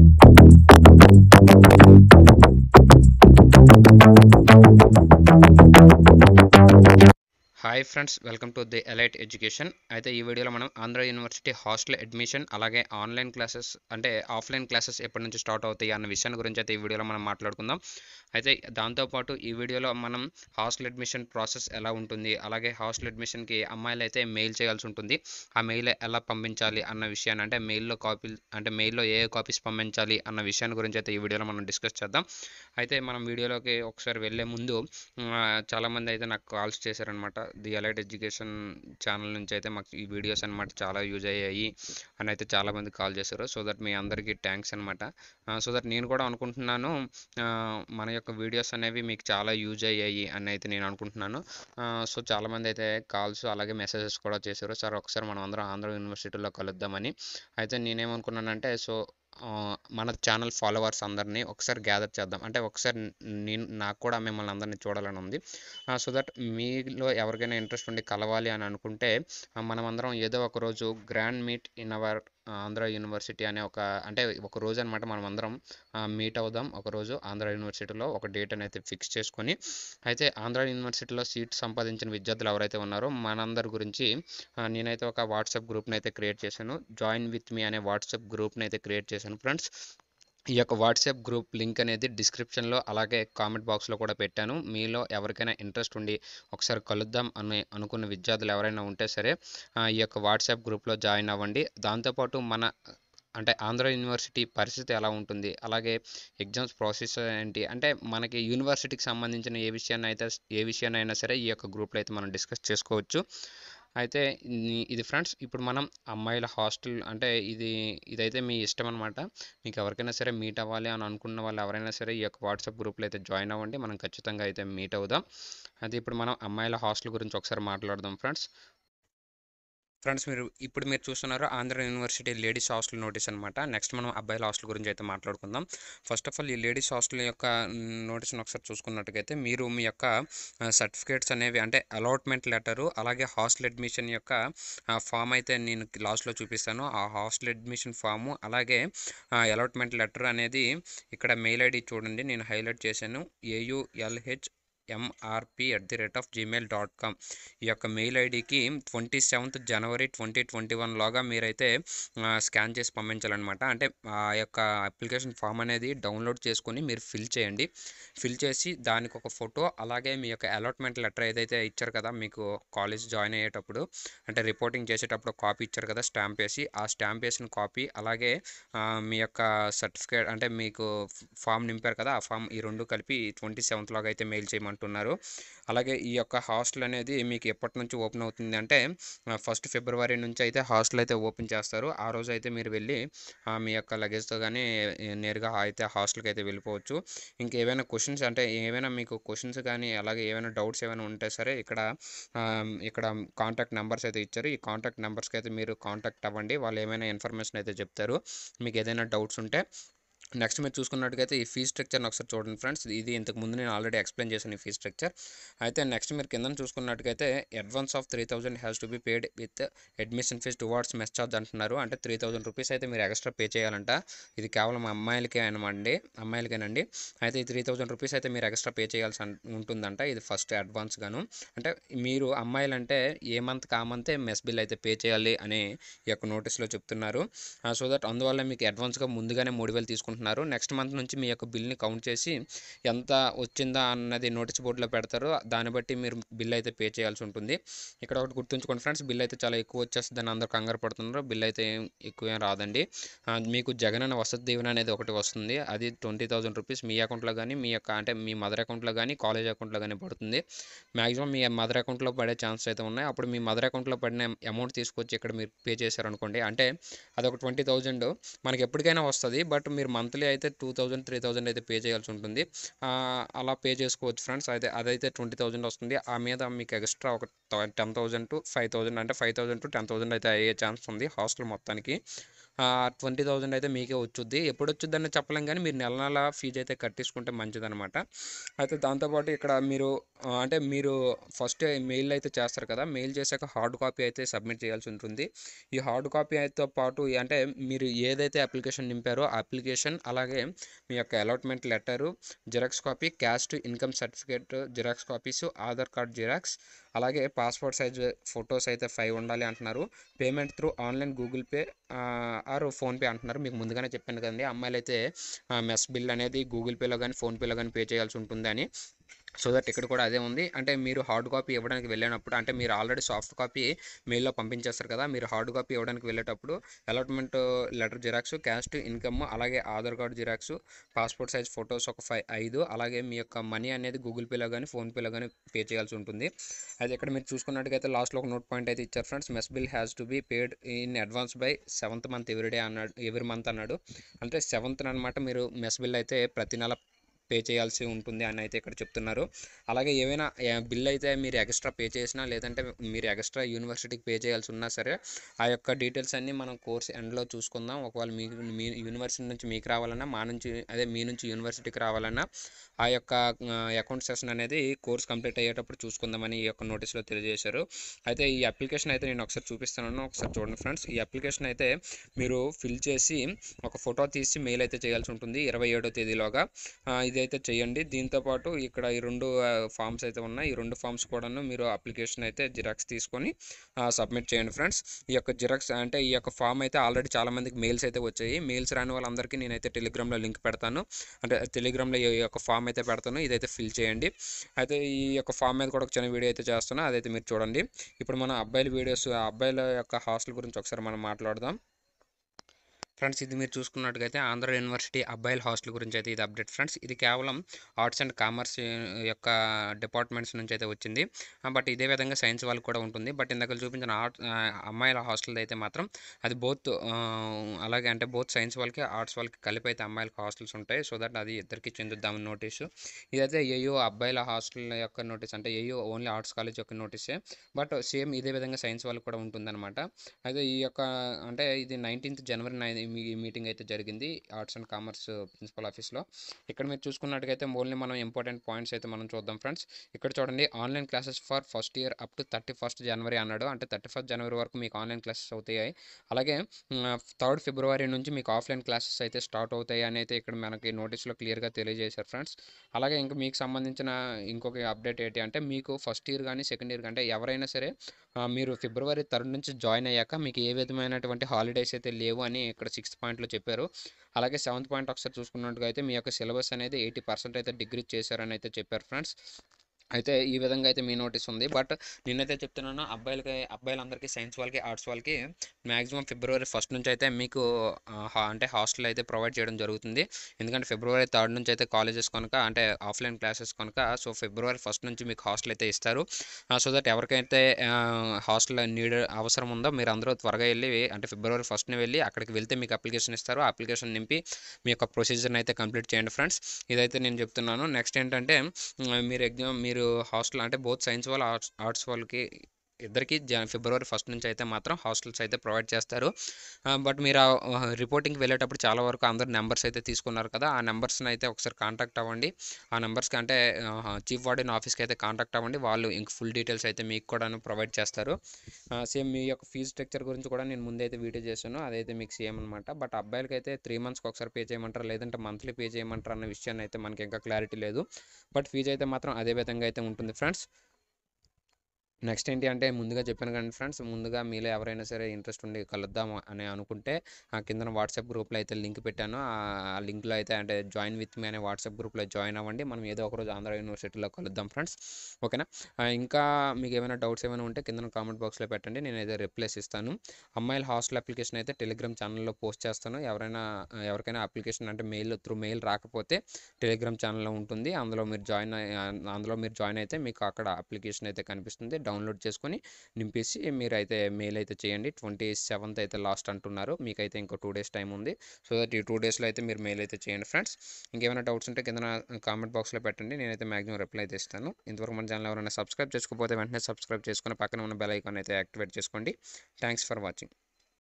Thank you. Hi friends welcome to the elite education అయితే ఈ వీడియోలో మనం ఆంధ్ర యూనివర్సిటీ హాస్టల్ అడ్మిషన్ అలాగే ఆన్లైన్ క్లాసెస్ అంటే ఆఫ్లైన్ క్లాసెస్ ఎప్పటి నుంచి స్టార్ట్ అవుతాయి అన్న విషయాన్ని గురించి అయితే ఈ వీడియోలో మనం మాట్లాడుకుందాం. అయితే దాంతోపాటు ఈ వీడియోలో మనం హాస్టల్ అడ్మిషన్ ప్రాసెస్ ఎలా ఉంటుంది అలాగే హాస్టల్ అడ్మిషన్కి అమ్మాయిలు అయితే మెయిల్ చేయాల్సి ఉంటుంది. ఆ మెయిల్ ఎలా పంపించాలి అన్న విషయాన్ని అంటే మెయిల్లో కాపీ అంటే మెయిల్లో ఏ కాపీస్ పంపించాలి అన్న విషయాన్ని గురించి అయితే ఈ వీడియోలో మనం డిస్కస్ చేద్దాం. అయితే మనం వీడియోలోకి ఒకసారి వెళ్ళే ముందు చాలామంది అయితే నాకు కాల్స్ చేశారనమాట ది అలైట్ ఎడ్యుకేషన్ ఛానల్ నుంచి అయితే మాకు ఈ వీడియోస్ అనమాట చాలా యూజ్ అయ్యాయి అని అయితే చాలామంది కాల్ చేశారు. సో దట్ మీ అందరికీ థ్యాంక్స్ అనమాట సో దట్ నేను కూడా అనుకుంటున్నాను మన యొక్క వీడియోస్ అనేవి మీకు చాలా యూజ్ అయ్యాయి అని అయితే నేను అనుకుంటున్నాను. సో చాలామంది అయితే కాల్స్ అలాగే మెసేజెస్ కూడా చేశారు. సార్ ఒకసారి మనం అందరం ఆంధ్ర యూనివర్సిటీలో కలుద్దామని. అయితే నేనేమనుకున్నానంటే సో మన ఛానల్ ఫాలోవర్స్ అందరినీ ఒకసారి గ్యాదర్ చేద్దాం. అంటే ఒకసారి నేను నాకు కూడా మిమ్మల్ని అందరినీ చూడాలని ఉంది. సో దట్ మీలో ఎవరికైనా ఇంట్రెస్ట్ ఉండి కలవాలి అని అనుకుంటే మనమందరం ఏదో ఒక రోజు grand meet in our Andhra university అనే ఒక అంటే ఒక రోజు అనమాట మనం అందరం మీట్ అవుదాం ఒకరోజు ఆంధ్ర యూనివర్సిటీలో ఒక డేట్ అనేది ఫిక్స్ చేసుకొని. అయితే ఆంధ్ర యూనివర్సిటీలో సీట్ సంపాదించిన విద్యార్థులు ఎవరైతే ఉన్నారో మనందరి గురించి నేనైతే ఒక వాట్సాప్ గ్రూప్ని అయితే క్రియేట్ చేశాను. జాయిన్ విత్ మీ అనే వాట్సాప్ గ్రూప్ని అయితే క్రియేట్ చేశాను ఫ్రెండ్స్. ఈ యొక్క వాట్సాప్ గ్రూప్ లింక్ అనేది డిస్క్రిప్షన్లో అలాగే కామెంట్ బాక్స్లో కూడా పెట్టాను. మీలో ఎవరికైనా ఇంట్రెస్ట్ ఉండి ఒకసారి కలుద్దాం అని అనుకున్న విద్యార్థులు ఎవరైనా ఉంటే సరే ఈ యొక్క వాట్సాప్ గ్రూప్లో జాయిన్ అవ్వండి. దాంతోపాటు మన అంటే ఆంధ్ర యూనివర్సిటీ పరిస్థితి ఎలా ఉంటుంది? అలాగే ఎగ్జామ్స్ ప్రాసెస్ ఏంటి? అంటే మనకి యూనివర్సిటీకి సంబంధించిన ఏ విషయాన్ని అయితే ఏ విషయాన్ని అయినా సరే ఈ యొక్క గ్రూప్లో అయితే మనం డిస్కస్ చేసుకోవచ్చు. అయితే ఇది ఫ్రెండ్స్ ఇప్పుడు మనం అమ్మాయిల హాస్టల్ అంటే ఇది ఇదైతే మీ ఇష్టం అనమాట మీకు ఎవరికైనా సరే మీట్ అవ్వాలి అని అనుకున్న వాళ్ళు ఎవరైనా సరే ఈ యొక్క వాట్సాప్ గ్రూప్లో అయితే జాయిన్ అవ్వండి. మనం ఖచ్చితంగా అయితే మీట్ అవుదాం. అయితే ఇప్పుడు మనం అమ్మాయిల హాస్టల్ గురించి ఒకసారి మాట్లాడదాం ఫ్రెండ్స్. ఫ్రెండ్స్ మీరు ఇప్పుడు మీరు చూస్తున్నారు Andhra university ladies hostel notice అనమాట నెక్స్ట్ మనం అబ్బాయిల హాస్టల్ గురించి అయితే మాట్లాడుకుందాం. ఫస్ట్ ఆఫ్ ఆల్ ఈ లేడీస్ హాస్టల్ యొక్క నోటీస్ని ఒకసారి చూసుకున్నట్టుగైతే మీరు మీ యొక్క సర్టిఫికేట్స్ అనేవి అంటే అలాట్మెంట్ లెటరు అలాగే హాస్టల్ అడ్మిషన్ యొక్క ఫామ్ అయితే నేను లాస్ట్లో చూపిస్తాను. ఆ హాస్టల్ అడ్మిషన్ ఫాము అలాగే అలాట్మెంట్ లెటర్ అనేది ఇక్కడ మెయిల్ ఐడి చూడండి నేను హైలైట్ చేశాను. AULH MRP at the rate of Gmail dot com ఈ యొక్క మెయిల్ ఐడికి ట్వంటీ సెవెంత్ జనవరి ట్వంటీ ట్వంటీ వన్లోగా మీరైతే స్కాన్ చేసి పంపించాలన్నమాట. అంటే ఆ యొక్క అప్లికేషన్ ఫామ్ అనేది డౌన్లోడ్ చేసుకొని మీరు ఫిల్ చేయండి. ఫిల్ చేసి దానికి ఒక ఫోటో అలాగే మీ యొక్క అలాట్మెంట్ లెటర్ ఏదైతే ఇచ్చారు కదా మీకు కాలేజ్ జాయిన్ అయ్యేటప్పుడు అంటే రిపోర్టింగ్ చేసేటప్పుడు కాపీ ఇచ్చారు కదా స్టాంప్ వేసి ఆ స్టాంప్ వేసిన కాపీ అలాగే మీ యొక్క సర్టిఫికేట్ అంటే మీకు ఫామ్ నింపారు కదా ఆ ఫామ్ ఈ రెండు కలిపి ట్వంటీ సెవెంత్లోగా అయితే మెయిల్ అంటున్నారు అలాగే ఈ యొక్క హాస్టల్ అనేది మీకు ఎప్పటి నుంచి ఓపెన్ అవుతుంది అంటే ఫస్ట్ ఫిబ్రవరి నుంచి అయితే హాస్టల్ అయితే ఓపెన్ చేస్తారు. ఆ రోజు అయితే మీరు వెళ్ళి మీ యొక్క లగేజ్తో కానీ నేరుగా అయితే హాస్టల్కి అయితే వెళ్ళిపోవచ్చు. ఇంకేమైనా క్వశ్చన్స్ అంటే ఏమైనా మీకు క్వశ్చన్స్ కానీ అలాగే ఏమైనా డౌట్స్ ఏమైనా ఉంటే సరే ఇక్కడ ఇక్కడ కాంటాక్ట్ నెంబర్స్ అయితే ఇచ్చారు. ఈ కాంటాక్ట్ నెంబర్స్కి అయితే మీరు కాంటాక్ట్ అవ్వండి. వాళ్ళు ఏమైనా ఇన్ఫర్మేషన్ అయితే చెప్తారు. మీకు ఏదైనా డౌట్స్ ఉంటే నెక్స్ట్ మీరు చూసుకున్నట్టుగైతే ఈ ఫీ స్ట్రక్చర్ని ఒకసారి చూడండి ఫ్రెండ్స్ ఇది ఇంతకు ముందు నేను ఆల్రెడీ ఎక్స్ప్లెయిన్ చేశాను ఈ ఫీ స్ట్రక్చర్ అయితే నెక్స్ట్ మీరు కింద చూసుకున్నట్టుగైతే advance of three thousand has to be paid with admission fee towards mess charge అంటున్నారు. అంటే త్రీ థౌసండ్ రూపీస్ అయితే మీరు ఎక్స్ట్రా పే చేయాలంట. ఇది కేవలం అమ్మాయిలకే అనమండి. అమ్మాయిలకేనండి. అయితే ఈ త్రీ థౌసండ్ రూపీస్ అయితే మీరు ఎక్స్ట్రా పే చేయాల్సి ఉంటుందంట. ఇది ఫస్ట్ అడ్వాన్స్ గాను. అంటే మీరు అమ్మాయిలంటే ఏ మంత్ కా మంతే మెస్ బిల్ అయితే పే చేయాలి అని ఈ యొక్క నోటీస్లో చెప్తున్నారు. సో దట్ అందువల్ల మీకు అడ్వాన్స్గా ముందుగానే మూడు వేలు తీసుకుంటున్నారు. నెక్స్ట్ మంత్ నుంచి మీ యొక్క బిల్ని కౌంట్ చేసి ఎంత వచ్చిందా అన్నది నోటీస్ బోర్డులో పెడతారు దాన్ని బట్టి మీరు బిల్ అయితే పే చేయాల్సి ఉంటుంది. ఇక్కడ ఒకటి గుర్తుంచుకోండి ఫ్రెండ్స్ బిల్ అయితే చాలా ఎక్కువ వచ్చేస్తుందని అందరూ కంగారు పడుతున్నారు. బిల్ అయితే ఏం ఎక్కువేం రాదండి. మీకు జగన్ అన్న వసతి దీవెన అనేది ఒకటి వస్తుంది. అది ట్వంటీ థౌసండ్ రూపీస్ మీ అకౌంట్లో కానీ మీ యొక్క అంటే మీ మదర్ అకౌంట్లో కానీ కాలేజ్ అకౌంట్లో కానీ పడుతుంది. మ్యాక్సిమం మీ మదర్ అకౌంట్లో పడే ఛాన్స్ అయితే ఉన్నాయి. అప్పుడు మీ మదర్ అకౌంట్లో పడిన అమౌంట్ తీసుకొచ్చి ఇక్కడ మీరు పే చేశారనుకోండి అంటే అదొక ట్వంటీ థౌజండ్ మనకి ఎప్పటికైనా వస్తుంది. బట్ మీరు మంత్ మంత్లీ అయితే టూ థౌజండ్ త్రీ థౌజండ్ అయితే పే చేయాల్సి ఉంటుంది. అలా పే చేసుకోవచ్చు ఫ్రెండ్స్. అయితే అదైతే ట్వంటీ థౌజండ్ వస్తుంది. ఆ మీద మీకు ఎక్స్ట్రా ఒక ten thousand to five thousand అంటే five thousand to ten thousand అయితే అయ్యే ఛాన్స్ ఉంది హాస్టల్ మొత్తానికి. ట్వంటీ థౌజండ్ అయితే మీకే వచ్చుద్ది. ఎప్పుడు వచ్చుద్దని చెప్పలేం కానీ మీరు నెల నెల ఫీజు అయితే కట్టించుకుంటే మంచిదనమాట. అయితే దాంతోపాటు ఇక్కడ మీరు అంటే మీరు ఫస్ట్ మెయిల్ అయితే చేస్తారు కదా మెయిల్ చేశాక హార్డ్ కాపీ అయితే సబ్మిట్ చేయాల్సి ఉంటుంది. ఈ హార్డ్ కాపీ అయితే పాటు అంటే మీరు ఏదైతే అప్లికేషన్ నింపారో ఆ అప్లికేషన్ అలాగే మీ యొక్క allotment letter xerox copy caste income certificate xerox copies Aadhaar card xerox అలాగే పాస్పోర్ట్ సైజ్ ఫొటోస్ అయితే ఫైవ్ ఉండాలి అంటున్నారు. Payment through online Google Pay or PhonePe అంటున్నారు. మీకు ముందుగానే చెప్పాను కదండి అమ్మాయిలు అయితే మెస్ బిల్ అనేది గూగుల్ పేలో కానీ ఫోన్పేలో కానీ పే చేయాల్సి ఉంటుందని. సో దట్ ఇక్కడ కూడా అదే ఉంది. అంటే మీరు హార్డ్ కాపీ ఇవ్వడానికి వెళ్ళినప్పుడు అంటే మీరు ఆల్రెడీ సాఫ్ట్ కాపీ మెయిల్లో పంపించేస్తారు కదా మీరు హార్డ్ కాపీ ఇవ్వడానికి వెళ్ళేటప్పుడు allotment letter xerox caste income అలాగే Aadhaar card xerox passport size photos ఒక ఫైవ్ ఐదు అలాగే మీ యొక్క మనీ అనేది గూగుల్ పేలో కానీ ఫోన్పేలో కానీ పే చేయాల్సి ఉంటుంది. అయితే ఇక్కడ మీరు చూసుకున్నట్టుగైతే లాస్ట్లో ఒక నోట్ పాయింట్ అయితే ఇచ్చారు friends. Mess bill has to be paid in advance by seventh month everyday అన్నాడు ఎవ్రీ మంత్ అన్నాడు. అంటే సెవెంత్ అనమాట మీరు మెస్ బిల్ అయితే ప్రతి నెల పే చేయాల్సి ఉంటుంది అని అయితే ఇక్కడ చెప్తున్నారు. అలాగే ఏవైనా బిల్ అయితే మీరు ఎక్స్ట్రా పే చేసినా లేదంటే మీరు ఎక్స్ట్రా యూనివర్సిటీకి పే చేయాల్సి ఉన్నా సరే ఆ యొక్క డీటెయిల్స్ అన్నీ మనం కోర్స్ ఎండ్లో చూసుకుందాం. ఒకవేళ మీ యూనివర్సిటీ నుంచి మీకు రావాలన్నా మా నుంచి అదే మీ నుంచి యూనివర్సిటీకి రావాలన్నా ఆ యొక్క అకౌంట్ సెషన్ అనేది కోర్స్ కంప్లీట్ అయ్యేటప్పుడు చూసుకుందామని ఈ యొక్క నోటీస్లో తెలియజేశారు. అయితే ఈ అప్లికేషన్ అయితే నేను ఒకసారి చూపిస్తాను ఒకసారి చూడండి ఫ్రెండ్స్. ఈ అప్లికేషన్ అయితే మీరు ఫిల్ చేసి ఒక ఫోటో తీసి మెయిల్ అయితే చేయాల్సి ఉంటుంది. ఇరవై ఏడో తేదీలోగా. ఇది ఇదైతే చేయండి. దీంతోపాటు ఇక్కడ ఈ రెండు ఫామ్స్ అయితే ఉన్నాయి. ఈ రెండు ఫామ్స్ కూడాను మీరు అప్లికేషన్ అయితే జిరాక్స్ తీసుకొని సబ్మిట్ చేయండి ఫ్రెండ్స్. ఈ యొక్క జిరాక్స్ అంటే ఈ యొక్క ఫామ్ అయితే ఆల్రెడీ చాలామందికి మెయిల్స్ అయితే వచ్చాయి. మెయిల్స్ రాని వాళ్ళందరికీ నేనైతే టెలిగ్రామ్లో లింక్ పెడతాను. అంటే టెలిగ్రామ్లో ఈ యొక్క ఫామ్ అయితే పెడతాను. ఇదైతే ఫిల్ చేయండి. అయితే ఈ యొక్క ఫామ్ మీద కూడా ఒక చిన్న వీడియో అయితే చేస్తాను అదైతే మీరు చూడండి. ఇప్పుడు మన అబ్బాయిల వీడియోస్ ఆ అబ్బాయిల యొక్క హాస్టల్ గురించి ఒకసారి మనం మాట్లాడదాం. ఫ్రెండ్స్ ఇది మీరు చూసుకున్నట్టుగైతే ఆంధ్ర యూనివర్సిటీ అబ్బాయిల హాస్టల్ గురించి అయితే ఇది అప్డేట్. ఫ్రెండ్స్ ఇది కేవలం ఆర్ట్స్ అండ్ కామర్స్ యొక్క డిపార్ట్మెంట్స్ నుంచి అయితే వచ్చింది బట్ ఇదే విధంగా సైన్స్ వాళ్ళకి కూడా ఉంటుంది. బట్ ఇందాక చూపించిన ఆర్ట్ అమ్మాయిల హాస్టల్ అయితే మాత్రం అది బోత్ అలాగే అంటే బోత్ సైన్స్ వాళ్ళకి ఆర్ట్స్ వాళ్ళకి కలిపి అయితే అమ్మాయిలకి హాస్టల్స్ ఉంటాయి. సో దట్ అది ఇద్దరికి చెందుద్దామని నోటీసు. ఇదైతే ఏయో అబ్బాయిల హాస్టల్ యొక్క నోటీస్ అంటే ఏయో ఓన్లీ ఆర్ట్స్ కాలేజ్ యొక్క నోటీసే. బట్ సేమ్ ఇదే విధంగా సైన్స్ వాళ్ళకి కూడా ఉంటుందన్నమాట. అయితే ఈ యొక్క అంటే ఇది నైన్టీన్త్ జనవరి నైన్ మీ మీటింగ్ అయితే జరిగింది ఆర్ట్స్ అండ్ కామర్స్ ప్రిన్సిపల్ ఆఫీస్లో. ఇక్కడ మీరు చూసుకున్నట్టుగైతే ఓన్లీ మనం ఇంపార్టెంట్ పాయింట్స్ అయితే మనం చూద్దాం ఫ్రెండ్స్. ఇక్కడ చూడండి online classes for first year up to thirty first జనవరి అన్నాడు. అంటే థర్టీ ఫస్ట్ జనవరి వరకు మీకు ఆన్లైన్ క్లాసెస్ అవుతాయి. అలాగే థర్డ్ ఫిబ్రవరి నుంచి మీకు ఆఫ్లైన్ క్లాసెస్ అయితే స్టార్ట్ అవుతాయి అని అయితే ఇక్కడ మనకి నోటీస్లో క్లియర్గా తెలియజేశారు ఫ్రెండ్స్. అలాగే ఇంకా మీకు సంబంధించిన ఇంకొక అప్డేట్ ఏంటి అంటే మీకు ఫస్ట్ ఇయర్ కానీ సెకండ్ ఇయర్ అంటే ఎవరైనా సరే మీరు ఫిబ్రవరి థర్డ్ నుంచి జాయిన్ అయ్యాక మీకు ఏ విధమైనటువంటి హాలిడేస్ అయితే లేవు అని ఇక్కడ సిక్స్త్ పాయింట్లో చెప్పారు. అలాగే సెవెంత్ పాయింట్ ఒకసారి చూసుకున్నట్టుగా అయితే మీ యొక్క సిలబస్ అనేది ఎయిటీ పర్సెంట్ అయితే డిగ్రీ చేశారని అయితే చెప్పారు ఫ్రెండ్స్. అయితే ఈ విధంగా అయితే మీ నోటీస్ ఉంది. బట్ నేనైతే చెప్తున్నాను అబ్బాయిలకి అబ్బాయిలందరికీ సైన్స్ వాళ్ళకి ఆర్ట్స్ వాళ్ళకి మ్యాక్సిమం ఫిబ్రవరి ఫస్ట్ నుంచి అయితే మీకు హా- అంటే హాస్టల్ అయితే ప్రొవైడ్ చేయడం జరుగుతుంది. ఎందుకంటే ఫిబ్రవరి థర్డ్ నుంచి అయితే కాలేజెస్ కనుక అంటే ఆఫ్లైన్ క్లాసెస్ కనుక సో ఫిబ్రవరి ఫస్ట్ నుంచి మీకు హాస్టల్ అయితే ఇస్తారు. సో దట్ ఎవరికైతే హాస్టల్ నీడ్ అవసరం ఉందో మీరు అందరూ త్వరగా వెళ్ళి అంటే ఫిబ్రవరి ఫస్ట్ని వెళ్ళి అక్కడికి వెళ్తే మీకు అప్లికేషన్ ఇస్తారు. ఆ అప్లికేషన్ నింపి మీ యొక్క ప్రొసీజర్ని అయితే కంప్లీట్ చేయండి ఫ్రెండ్స్. ఇదైతే నేను చెప్తున్నాను. నెక్స్ట్ ఏంటంటే మీరు ఎగ్జామ్ మీరు హాస్టల్ అంటే బోత్ సైన్స్ వాళ్ళు ఆర్ట్స్ ఆర్ట్స్ వాళ్ళకి ఇద్దరికి జ ఫిబ్రవరి ఫస్ట్ నుంచి అయితే మాత్రం హాస్టల్స్ అయితే ప్రొవైడ్ చేస్తారు. బట్ మీరు ఆ రిపోర్టింగ్కి వెళ్ళేటప్పుడు చాలా వరకు అందరు నెంబర్స్ అయితే తీసుకున్నారు కదా ఆ నెంబర్స్ని అయితే ఒకసారి కాంటాక్ట్ అవ్వండి. ఆ నెంబర్స్కి అంటే చీఫ్ వార్డెన్ ఆఫీస్కి అయితే కాంటాక్ట్ అవ్వండి. వాళ్ళు ఇంక ఫుల్ డీటెయిల్స్ అయితే మీకు కూడా ప్రొవైడ్ చేస్తారు. సేమ్ మీ యొక్క ఫీజ్ స్ట్రక్చర్ గురించి కూడా నేను ముందైతే వీడియో చేశాను. అదైతే మీకు సేమ్ అనమాట బట్ అబ్బాయిలకి అయితే త్రీ మంత్స్కి ఒకసారి పే చేయమంటారు లేదంటే మంత్లీ పే చేయమంటారు అన్న విషయాన్ని అయితే మనకి ఇంకా క్లారిటీ లేదు. బట్ ఫీజు అయితే మాత్రం అదే విధంగా అయితే ఉంటుంది ఫ్రెండ్స్. నెక్స్ట్ ఏంటి అంటే ముందుగా చెప్పాను కానీ ఫ్రెండ్స్ ముందుగా మీలో ఎవరైనా సరే ఇంట్రెస్ట్ ఉండి కలుద్దాం అని అనుకుంటే ఆ కింద వాట్సాప్ గ్రూప్లో అయితే లింక్ పెట్టాను. ఆ లింక్లో అయితే అంటే జాయిన్ విత్ మీ అనే వాట్సాప్ గ్రూప్లో జాయిన్ అవ్వండి. మనం ఏదో ఒక రోజు ఆంధ్ర యూనివర్సిటీలో కలుద్దాం ఫ్రెండ్స్. ఓకేనా? ఇంకా మీకు ఏమైనా డౌట్స్ ఏమైనా ఉంటే కింద కామెంట్ బాక్స్లో పెట్టండి. నేను అయితే రిప్లైస్ ఇస్తాను. అమ్మాయిల హాస్టల్ అప్లికేషన్ అయితే టెలిగ్రామ్ ఛానల్లో పోస్ట్ చేస్తాను. ఎవరైనా ఎవరికైనా అప్లికేషన్ అంటే మెయిల్ త్రూ మెయిల్ రాకపోతే టెలిగ్రామ్ ఛానల్లో ఉంటుంది. అందులో మీరు జాయిన్ అందులో మీరు జాయిన్ అయితే మీకు అక్కడ అప్లికేషన్ అయితే కనిపిస్తుంది. డౌన్లోడ్ చేసుకొని నింపేసి మీరు అయితే మెయిల్ అయితే చేయండి. ట్వంటీ సెవెంత్ అయితే లాస్ట్ అంటున్నారు. మీకైతే ఇంకో టూ డేస్ టైం ఉంది. సో దట్ ఈ టూ డేస్లో అయితే మీరు మెయిల్ అయితే చేయండి ఫ్రెండ్స్ ఇంకేమైనా డౌట్స్ ఉంటే కింద కామెంట్ బాక్స్లో పెట్టండి. నేనైతే మాక్సిమం రిప్లై అయితే ఇస్తాను. ఇంతవరకు మన ఛానల్ ఎవరైనా సబ్స్క్రైబ్ చేసుకోకపోతే వెంటనే సబ్స్క్రైబ్ చేసుకుని పక్కన ఉన్న బెల్ ఐకాన్ అయితే యాక్టివేట్ చేసుకోండి. Thanks for watching